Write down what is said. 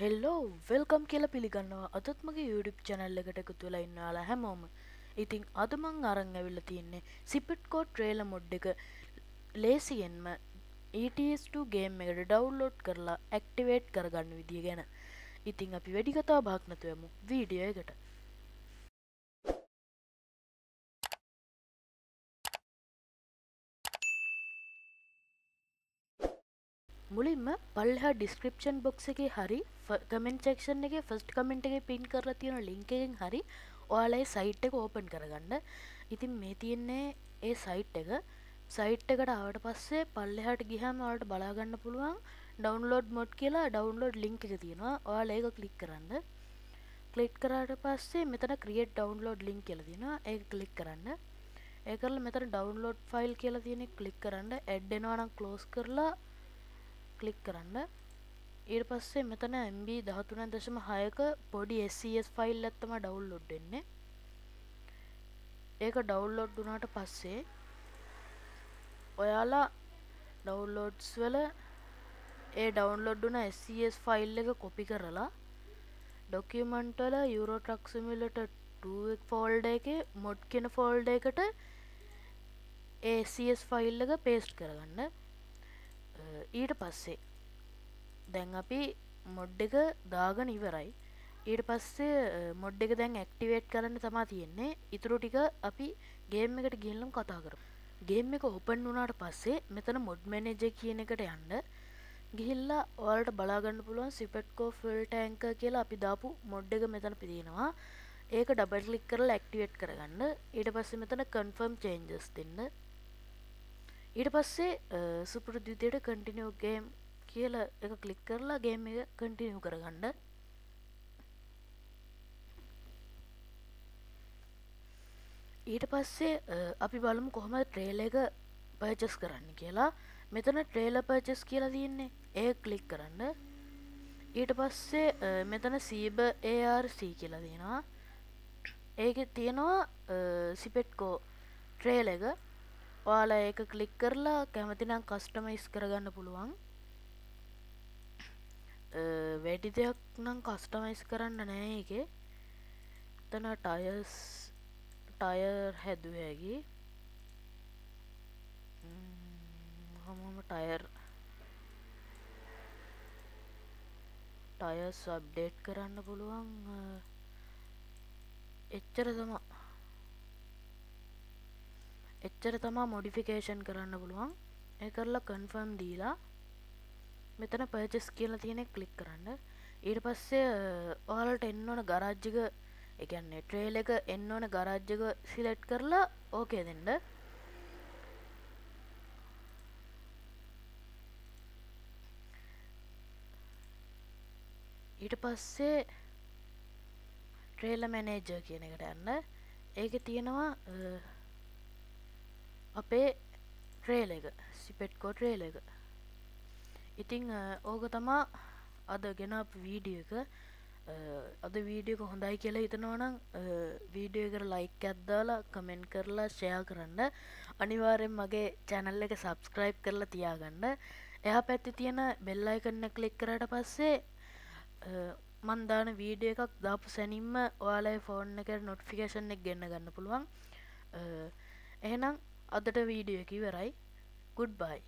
හෙල්ලෝ welcome කියලා පිළිගන්නවා අදත් මගේ YouTube චැනල් එකට එකතු වෙලා ඉන්නාලා හැමෝම. ඉතින් අද මං අරන් ඇවිල්ලා තියෙන්නේ සිපට් කෝඩ් ට්‍රේලර් මොඩ් එක ලේසියෙන්ම ETS2 ගේම් එකට ඩවුන්ලෝඩ් කරලා ඇක්ටිවේට් කරගන්න විදිය ගැන. ඉතින් අපි වැඩි කතා බහක් නැතුව යමු වීඩියෝ එකට. මුලින්ම පල්හා ඩිස්ක්‍රපෂන් බොක්ස එක හරි කමෙන්ට ෙක්ෂන් එක ෆස්ට කමෙන්ට් එක පින් කරලා තියෙන ලිංක එකෙන් හරි ඔයාලයි සයිට් එක ඕපන් කරගන්න. ඉතින් මේ තියෙන්නේ ඒ සයිට් එක. සයිට් එකට ආවට පස්සේ පල්ලෙහාට ගිහම වලට බලාගන්න පුළුවන් ඩවන්ලෝඩ් මොඩ් කියලා ඩවන්ලෝඩ් ලිංක එක තියෙනවා. ඔයාල ඒක කලික් කරන්න. කලික් කරාට පස්සේ මෙතන ක්‍රියට් ඩවන්ලෝඩ් ලිංක් කියලා තියෙනවා. ඒක කලික් කරන්න. ඒකරල මෙතන ඩවන්ලෝඩ් ෆයිල් කියලා තියෙනෙ කලික් කරන්න. ඇඩ්ඩෙනවානම් කලෝස් කරලා ක්ලික් කරන්න. ඊට පස්සේ මෙතන MB දහතුන දශම හයක පොඩි SCS ෆයිල් ඇත්තම ඩවුල්ලොඩ් වෙන්නේ. ඒක ඩවුල්ලොඩ් වුනාට පස්සේ ඔයාලා ඩවුල්ලෝඩ්ස් වල ඒ ඩවන්ලෝඩ් වුන SCS ෆයිල් එක කොපි කරලා ඩොකියමන්ටල යුරෝටක්සිමිලට ෆෝල්ඩ එක මොඩ් කෙන ෆෝල්ඩ එකට ඒස් ෆයිල් එක පේස්ට් කරගන්න. ඊට පස්සේ දැන් අපි මොඩ් එක දාගන ඉවරයි. ඊට පස්සේ මොඩ් එක දැන් ඇක්ටිවේට් කරන්න තමා තියෙන්නේ. ඉතුරු ටික අපි ගේම් එකට ගිල්ලම් කතා කර ගේම් එක ඔපන් වුනාට පස්සේ මෙතන මොඩ් මැනේජ කියන එකට යන්න. ගිහිල්ලා ඔයාලට බලාගන්න පුළුවන් සිපට්කෝ ෆිල් ටෑන්ක කියලා අපි දාපු මොඩ් එක මෙතන පිදෙනවා ඒක ඩබල්ලික් කරලා ඇක්ටිවේට් කරගන්න. ඊට පස්සේ මෙතන කන්ෆර්ම් චේන්ජස් දෙන්න. ඊට පස්සේ සුපුරුදු විදියට කන්ටිනියු ගේම් කියල එක කලික් කරලා ගේම් එක කන්ටිනියු කරගන්න. ඊට පස්සේ අපි බලමු කොහොම ට්‍රේල එක පර්චස් කරන්න කියලා. මෙතන ට්‍රේල පර්චස් කියලා තියන්නේ ඒ කලික් කරන්න. ඊට පස්සේ මෙතන සීබ ARC කියලා තියෙනවා. ඒක තියෙනවා සිපෙට්කෝ ට්‍රේල එක. ඔයාලා ඒක කලික් කරලා කැමතිනම් කස්ටමයිස් කරගන්න පුළුවන්. වැඩි දෙයක් නම් කස්ටමයිස් කරන්න නෑ එක තන ටයස් ටයර් හැදුවඇකි හොමම ටයර් ටයස් අප්ඩේට් කරන්න පුළුවන් එච්චර තමා එච්චර තමා මොඩිෆිකේෂන් කරන්න පුළුවන්. ඒ කරලා කන්ෆර්ම් දීලා මෙතන පර්චස් කියලා තියෙනෙ කලික් කරන්න. ඊට පස්සේ ඔයාලට එන්න ඕන ගරාජ්ජික එකන්නේ ට්‍රේල් එක එන්න ඕන ගරාජ්ජක සිලෙට් කරලා ඕකේ දෙන්න. ඊට පස්සේ ට්‍රේල මැනේජර් කියන එකට යන්න. ඒක තියෙනවා අපේ ට්‍රේල එක සිපෙට්කෝ ට්‍රේල එක. ඉතිං ඕක තමා අද ගෙන වීඩිය එක අද වීඩියක හොඳයි කියලා හිතනවනම් වීඩියෝ කර ලයික් ඇද්දාලා කමෙන්ට් කරලා ෂයා කරන්න. අනිවාරෙන් මගේ චැනල් එක සබස්ක්‍රයිබ් කරලා තියාගන්න. එයා පැත්ති තියෙන බෙල්ලයි කන්න කලික් කරට පස්සේ මන්දාන වීඩිය එකක් දාපු සැනින්ම ඔයාලයි ෆෝන් එක නොටිෆිකේෂන් එක ගන්න ගන්න පුළුවන්. එහෙනම් අදට වීඩියෝ එක ඉවරයි. ගුඩ් බයි